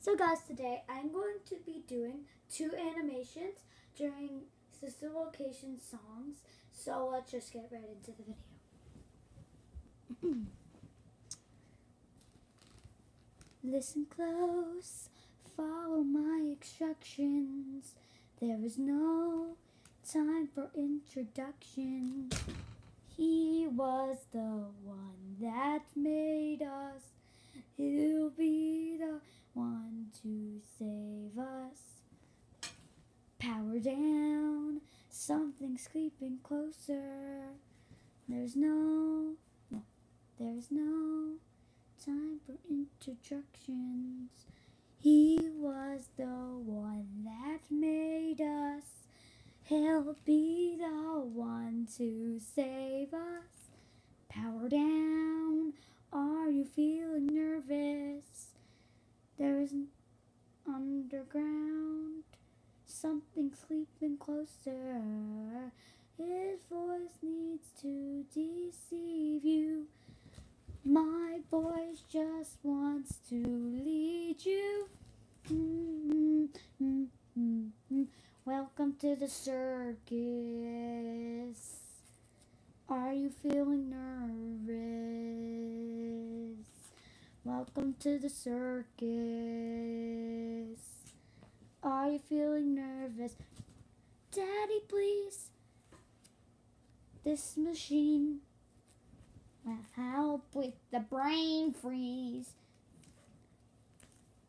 So guys, today I'm going to be doing two animations during Sister Location songs. So let's just get right into the video. Listen close, follow my instructions. There is no time for introduction. He was the one that made us. He'll be the one to save us. Power down, something's creeping closer. There's no, no, there's no time for introductions. He was the one that made us. He'll be the one to save us. Power down, are you feeling nervous? There's an underground, something sleeping closer. His voice needs to deceive you. My voice just wants to lead you. Welcome to the circus. Are you feeling nervous? Welcome to the circus. Are you feeling nervous? Daddy, please. This machine will help with the brain freeze.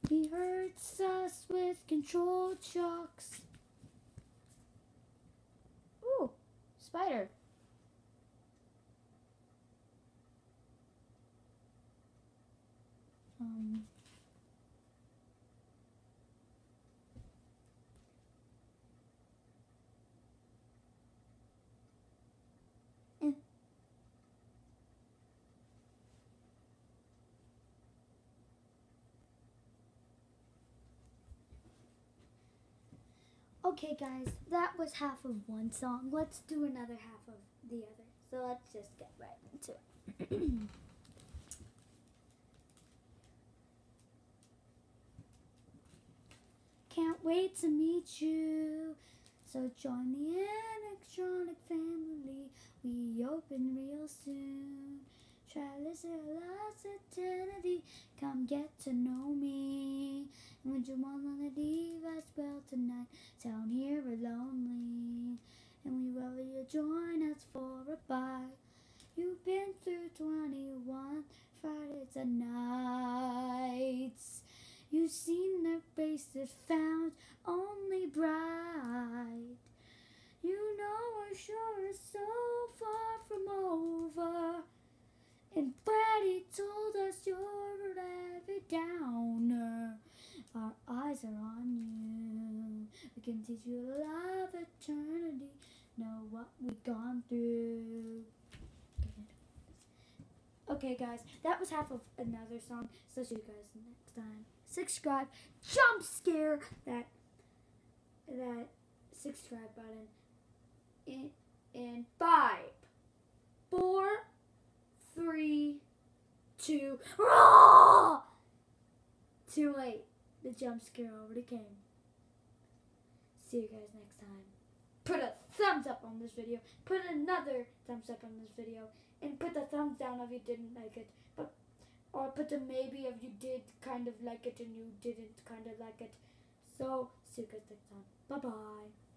He hurts us with controlled shocks. Ooh, spider. Um. eh. Okay, guys, that was half of one song. Let's do another half of the other. So let's just get right into it. Can't wait to meet you. So join the electronic family. We open real soon. Chalice lost eternity. Come get to know me. And would you want to leave us well tonight? Down here we're lonely. And we will you join us for a bite. You've been through 21 Fridays and nights. You've seen their faces found can teach you love eternity. Know what we've gone through. Okay, guys, that was half of another song. So see you guys next time. Subscribe, jump scare that that subscribe button in in five, four, three, two. Roar! Too late. The jump scare already came. See you guys next time. Put a thumbs up on this video. Put another thumbs up on this video. And put a thumbs down if you didn't like it. But or put a maybe if you did kind of like it and you didn't kind of like it. So see you guys next time. Bye bye.